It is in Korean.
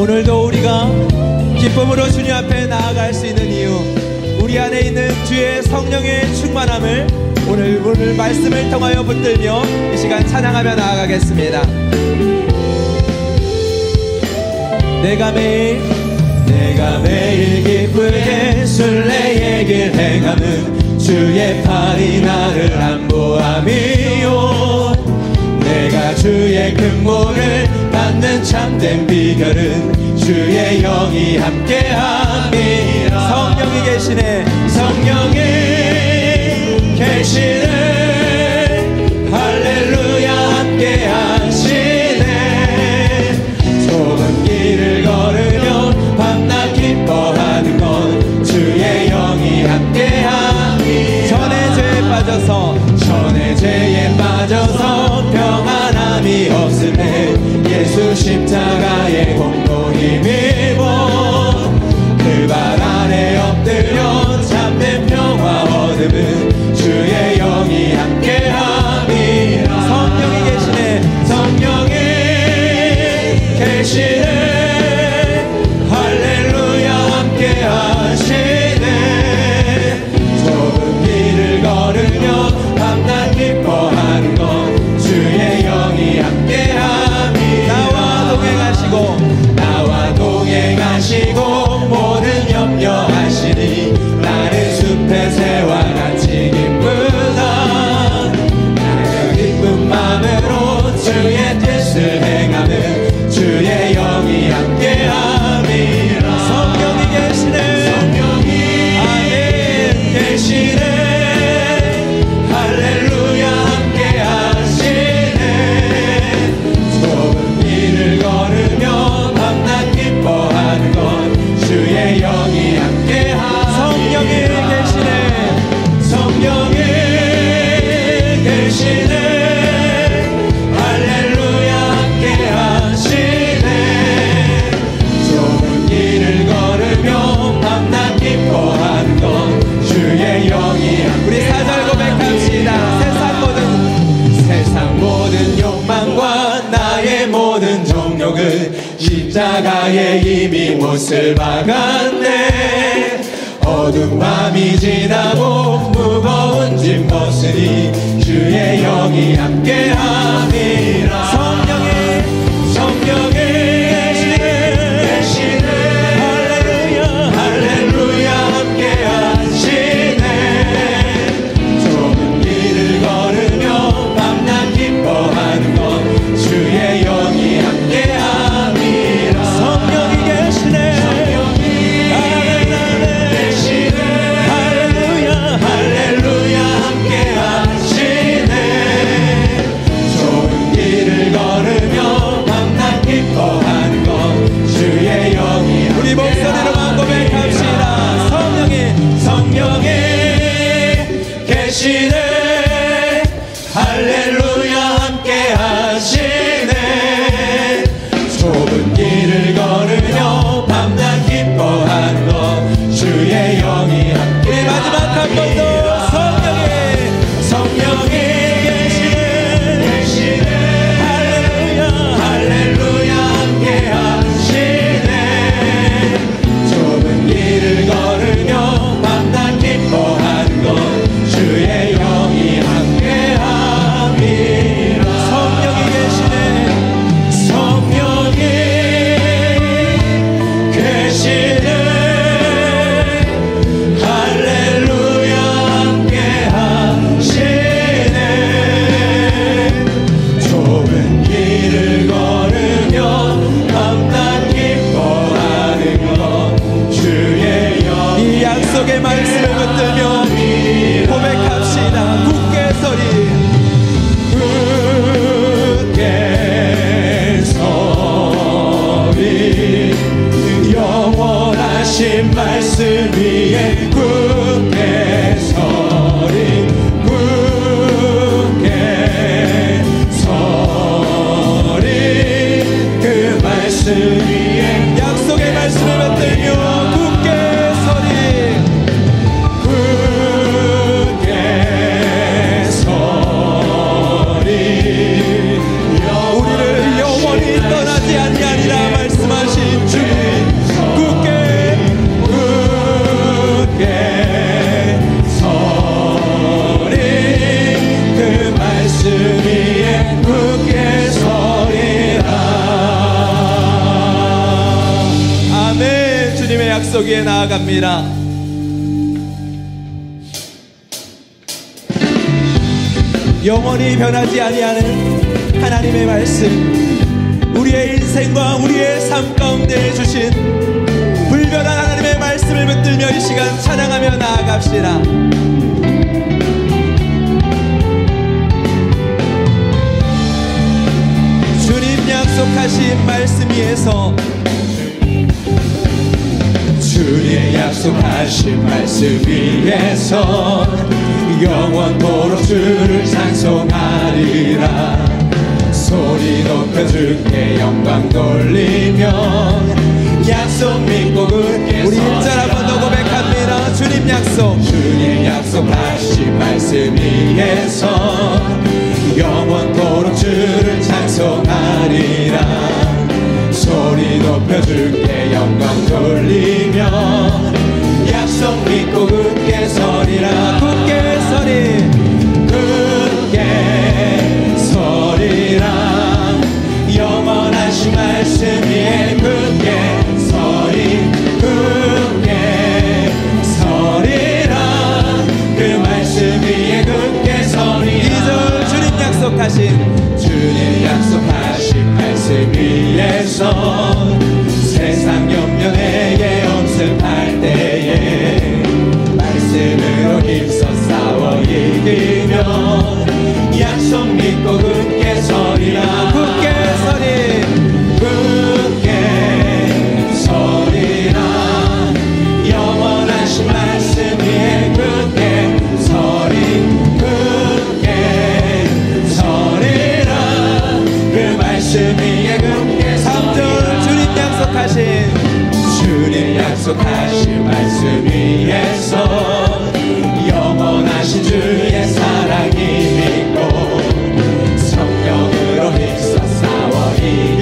오늘도 우리가 기쁨으로 주님 앞에 나아갈 수 있는 이유 우리 안에 있는 주의 성령의 충만함을 오늘 오늘 말씀을 통하여 붙들며 이 시간 찬양하며 나아가겠습니다. 내가 매일 내가 매일 기쁘게 순례 얘길 행하는 주의 팔이 나를 안보함이요. 내가 주의 근본을 받는 참된 비결은 주의 영이 함께함이라. 성령이 계시네. 성령이 worship time. 이거 바다의 이미 못을 박았네. 어둠 밤이 지나고 무거운 짐 벗으니 주의 영이 함께하 Cardona. 주신 말씀 위에 약속에 나아갑니다. 영원히 변하지 아니하는 하나님의 말씀, 우리의 인생과 우리의 삶 가운데 주신 불변한 하나님의 말씀을 붙들며 이 시간 찬양하며 나아갑시다. 주님 약속하신 말씀 위에서 주의 약속하신 말씀 위에서 영원토록 주를 찬송하리라. 소리 높여 주께 영광 돌리며 믿고 굳게 서리라. 굳게 서리 굳게 서리라. 영원하신 말씀 위에 굳게 서리 굳게 서리라. 그 말씀 위에 굳게 서리라. 2절 주님 약속하신 주님 약속하신 말씀 위에서 그 말씀 위에 굳게 3절 서리라 주님 약속하신 주님 약속하신 말씀 위에서 영원하신 주의 사랑이 믿고 성령으로 힘써 싸워 이